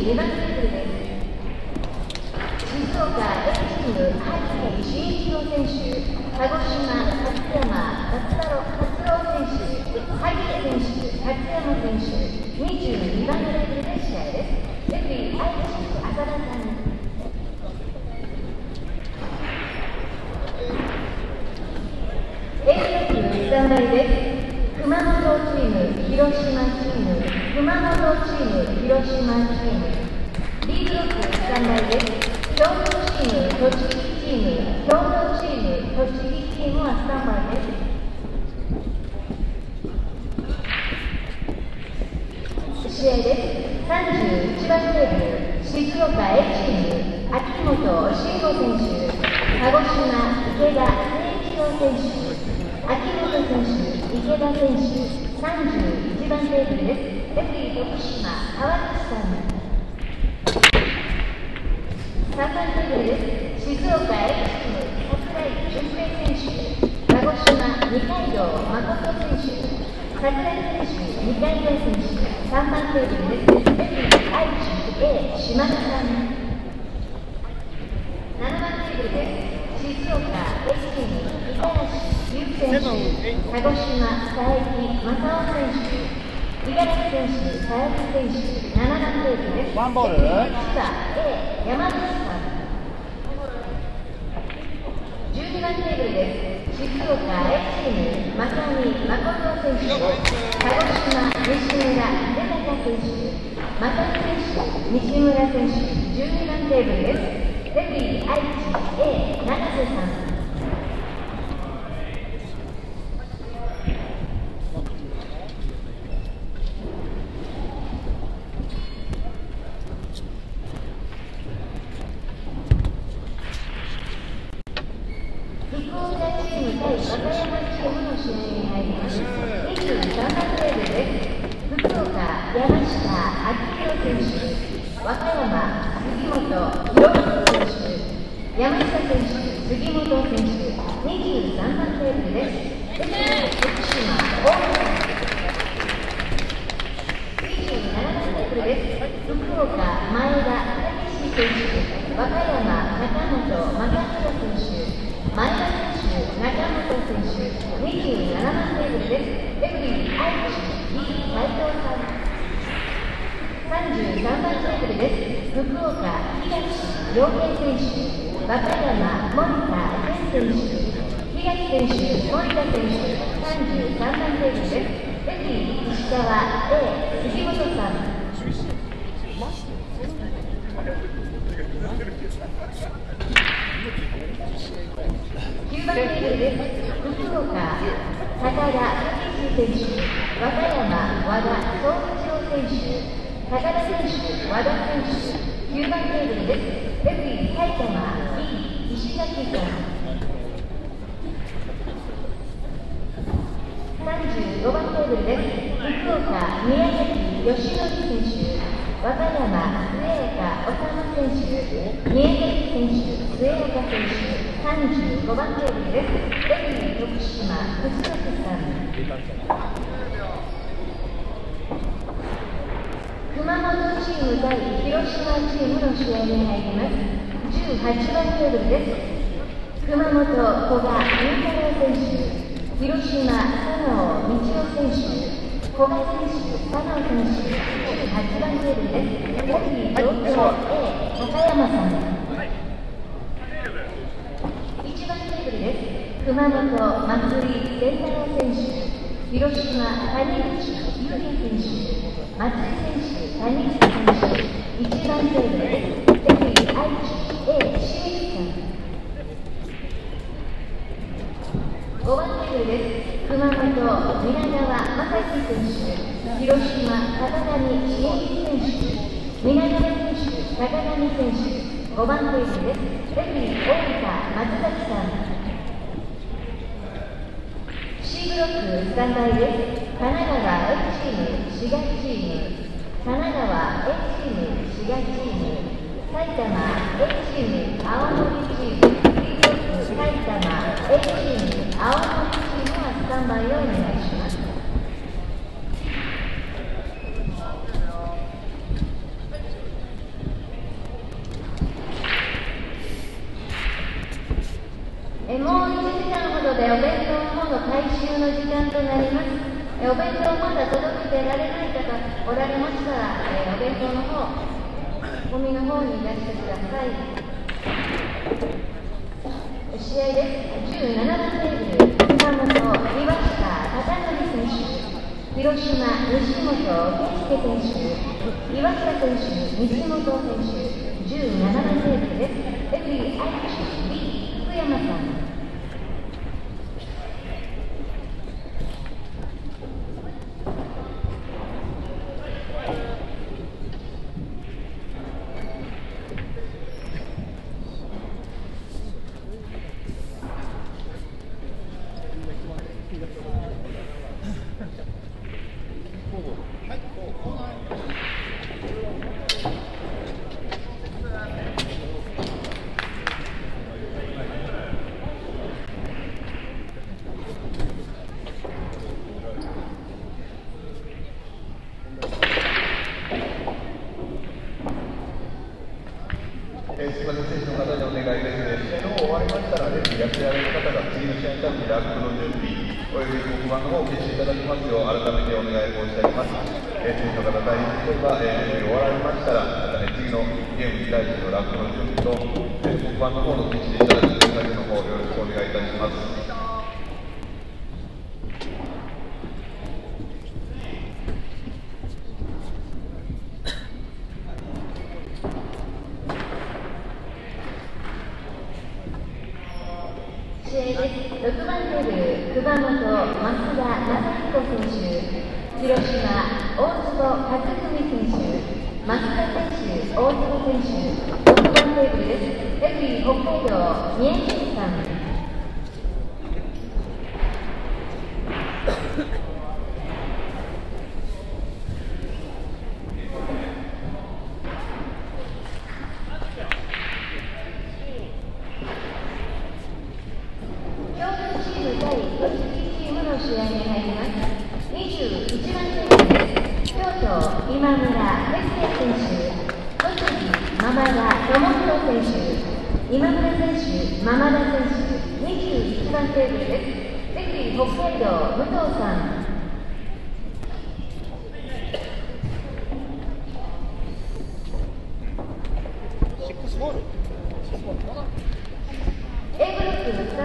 22番テーブルです静岡 A チーム萩慎一郎選手鹿児島勝山勝太郎勝郎選手萩選手勝山選手22番テーブルで試合ですレフェリー愛知浅田さん A ブロックスタンバイです熊本チーム広島チーム熊本チーム広島チーム B ブロックスタンバイです京都チーム栃木チーム京都チーム栃木チームはスタンバイです試合です31番テーブル静岡 A チーム秋元慎吾選手鹿児島池田誠一郎選手秋元選手池田選手31番テーブルですレフリー徳島川口さん3番テーブルです静岡 A チーム櫻井純平選手鹿児島二階堂誠選手櫻井選手二階堂選手3番テーブルです愛知 A 島田さん7番テーブルです静岡 A チーム五十嵐優選手鹿児島佐伯正雄選手五十嵐選手佐伯選手7番テーブルですワンボール千葉 A 山口さん12番テーブルです静岡 A チーム正見誠選手鹿児島西村出高選手。正見選手西村選手12番テーブルですレフリー愛知 A 永瀬さん福岡チーム対和歌山チームの試合に入ります。23番テーブル福岡山下昭弘選手和歌山杉本博之選手杉本選手23番テーブルです福島大野27番テールです33番サイクルです。福岡東良平選手和歌山森田健選手東選手森田選手33番サイクルです駅石川 A 杉本さん9番テーブルです福岡高田選手和歌山和田総一郎選手高田選手和田選手9番テーブルです。レフリー埼玉 B 石崎さん35番テーブルです福岡宮崎義則選手和歌山末岡修選手宮崎選手末岡選手35番テーブルですレフリー徳島藤本さん熊本チーム対広島チームの試合に入ります18番テーブルです熊本古賀裕太郎選手広島佐野道夫選手古賀選手佐野選手18番テーブルですレフリー東京 A 高山さん1番テーブルです熊本松井健太郎選手広島谷口優也選手松井選手谷口選手1番テーブルですレフリー愛知 A 清水さん5番テーブルです熊本皆川正樹選手広島坂上茂樹選手皆川選手坂上選手5番テーブルですレフリー大分松崎さん C ブロックスタンバイです神奈川 A チーム滋賀チーム神奈川 A チーム滋賀チーム埼玉 A チーム青森チーム B ブロック埼玉 A チーム青森チームはスタンバイをお願いしますでお弁当の方の回収の時間となります。えお弁当まだ届けてられない方おられましたら、えお弁当の方、ゴミの方に出してください。試合です。17番テーブル、熊本、岩下、片則選手、広島、西本、健介選手、岩下選手、西本選手、17番テーブルです。レフリー、愛知 B、福山さん。えー、すみません、選手の方にお願いですね。試合の方終わりましたらですね、役者の方が次の試合に立ってラックの準備、および黒板の方を消していただきますよう、改めてお願い申し上げます。えー、の方、大変では、えー、終わられましたら、またね、次のゲームに対してのラップの準備と、えー、黒板の方の消していただくという作業の方、よろしくお願いいたします。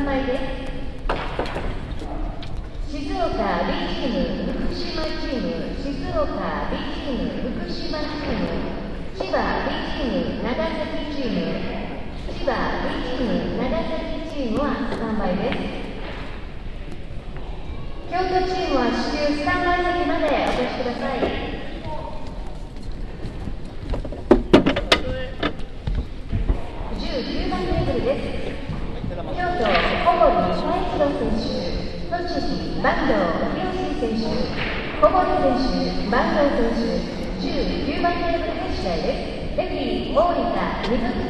です静岡 B チーム福島チーム静岡 B チーム福島チーム千葉 B チーム長崎チーム千葉 B チーム長崎チームは3枚です京都チームは至急スタンバイ席までお越しください選手、万能選手、19番テーブルです。レフェリー、大分、水口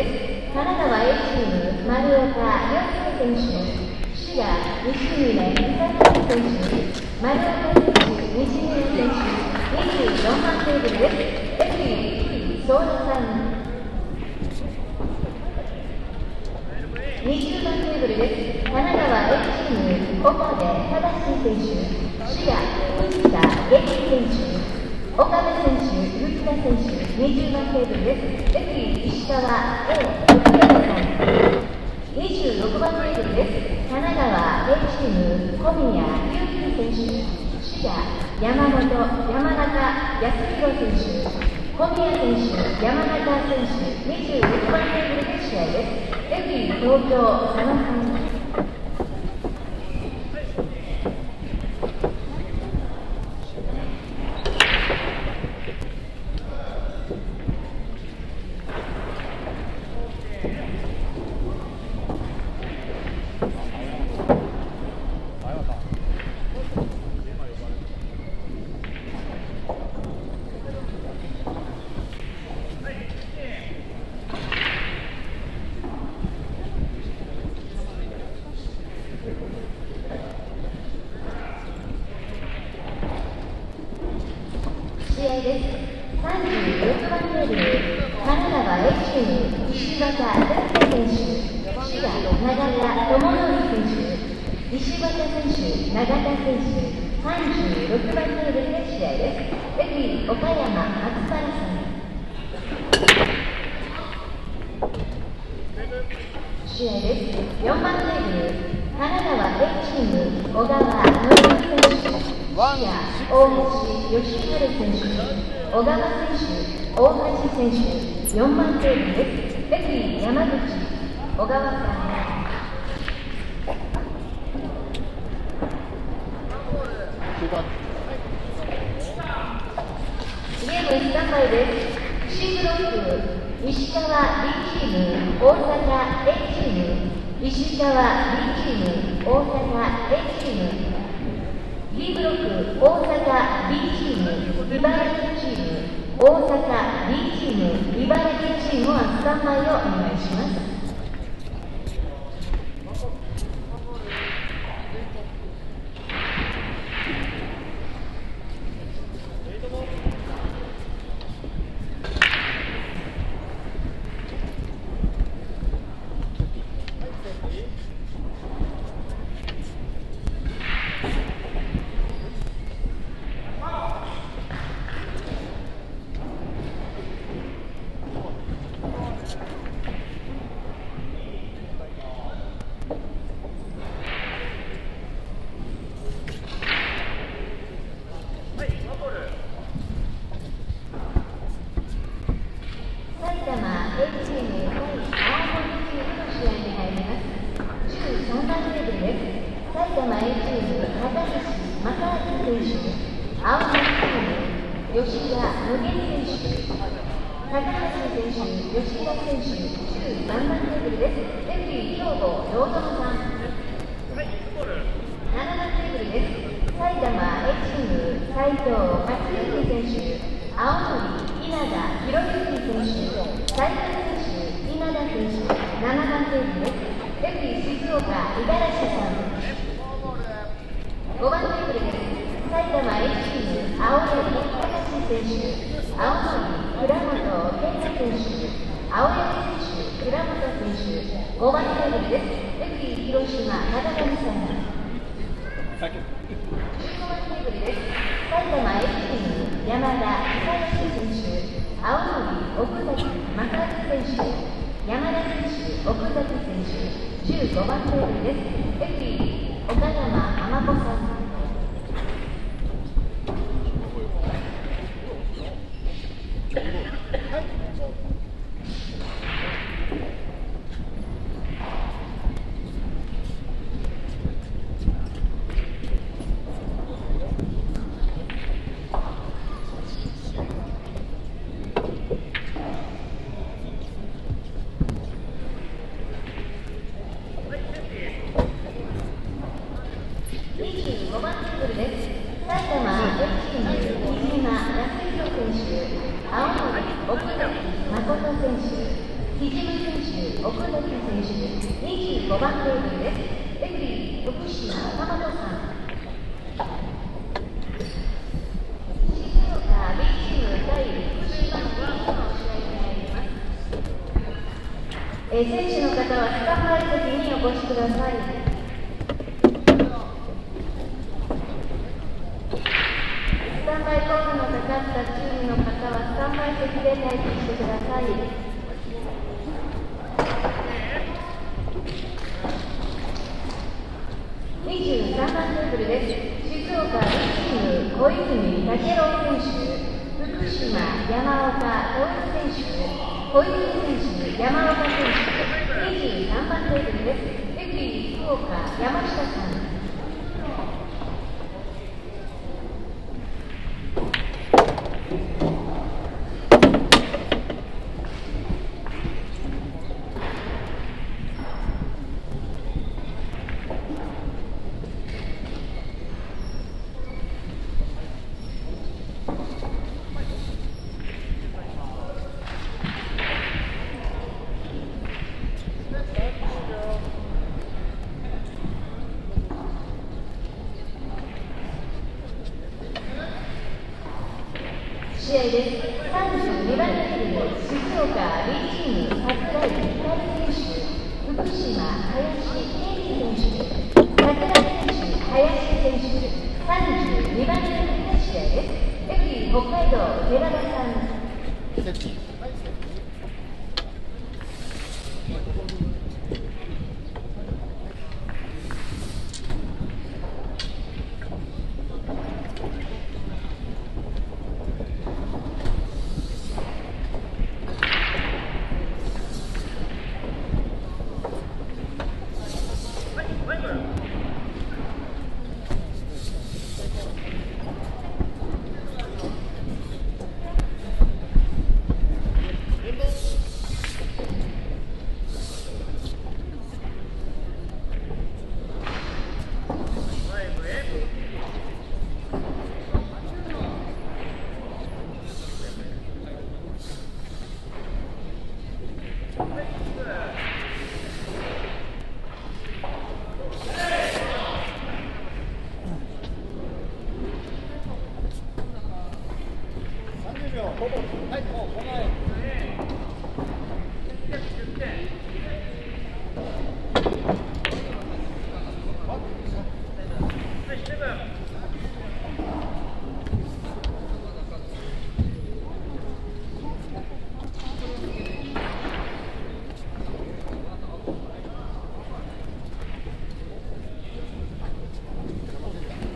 です。神奈川 HU 丸岡亮介選手、滋賀西峰久典選手、丸岡選手、西峰選手、24番テーブルです。レフェリー、ソーダさん。20番テーブルです。神奈川 A チーム、岡部正選手、滋賀、藤田元気選手、岡部選手、藤田選手、20番テーブルです。26番テーブルです。神奈川 A チーム、小宮祐希選手、滋賀、山本、山中康弘選手、小宮選手、山中選手、26番テーブルで試合です。36番テーブル、神奈川 A チーム、石渡哲也選手、滋賀、長田智則選手、石渡選手、長田選手、36番テーブルで試合です。レフェリー、岡山松原さん。試合です。4番テーブル、神奈川 A チーム、小川信選手、滋賀、大橋義晴選手、小川選手、大橋選手、4番テーブルです。レフェリー、山口、小川さん。ゲームスタンバイです。C ブロック、石川 B チーム、大阪 A チーム、石川 B チーム、大阪 A チーム、B ブロック、大阪 B チーム、茨城チーム、大阪 B チーム、茨城チームはスタンバイをお願いします。埼玉 A チーム対青森チームの試合に入ります。13番テーブルです。埼玉 A チーム、高橋正明選手、青森チーム、吉田無限選手、高橋選手、吉田選手、13番テーブルです。レフェリー、兵庫、堂園さん。7番テーブルです。埼玉 A チーム、斉藤克之選手、青森、稲田博之選手、斉藤選手、稲田選手、7番テーブルです。レフ、静岡、五十嵐さん。5番テーブルです。埼玉 A チーム、青森、高橋選手、青森、倉本健選手青柳選手、倉本選手、5番テーブルです。レフ広島、中上さん。15番テーブルです。埼玉 F チーム、山田久義選手、青森奥崎正明選手、山田選手、奥崎選手、15番テールです。レフリー岡山天子さん。25番テーブルです。埼玉 F チーム、木島康弘選手、青森奥崎誠選手、木島選手、奥崎選手、25番テーブルです。レフリー、福島玉本さん。静岡 B チーム対福島 B の試合に入ります。選手の方はスタンバイ席にお越しください。スタンバイコードのかかったチームの方はスタンバイ席で待機してください。23番テーブルです。静岡 B チーム小泉武郎選手、福島山岡統一選手、小泉選手、山岡選手、23番テーブルです。レフリー福岡山下さん。試合です。32番テーブル、静岡 B チーム、桜井光選手、福島林健二選手、桜井選手、林選手、32番テーブルの試合です。レフリー北海道寺田さん。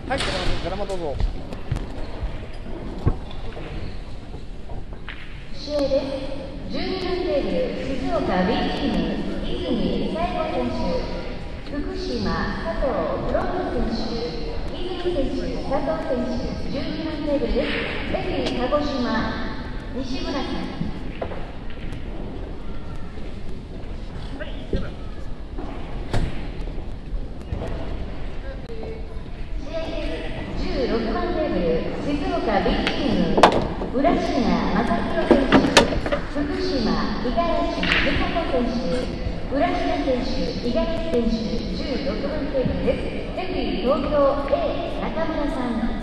はい、ドラマどうぞ。試合です。12番テーブル、静岡 B チーム、泉最後選手、福島佐藤フロント選手、泉選手、佐藤選手、12番テーブルです。レフェリー鹿児島、西村さん。試合です。16番テーブル、静岡 B チーム、浦島正弘選手、福島五十嵐美香子選手、浦島選手、五十嵐選手、16番テーブルです。レフリー東京 A 中村さん。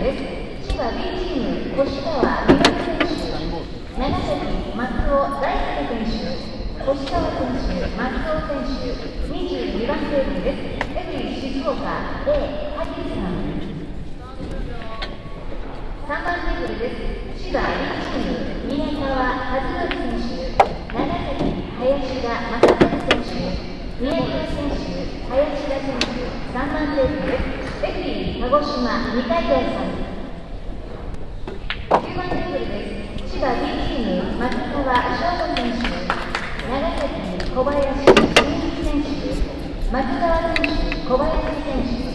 千葉 B チーム越川美奈選手長崎松尾大輔選手越川選手松尾選手22番テーブです静岡萩さん3番テールです千葉 B チーム宮川和之選手長崎林田正選手宮選手、林田選手、3番です。エフリー、鹿児島、二階堂さん。千葉 B チーム松川翔吾選手長崎小林真一選手松川選手小林選手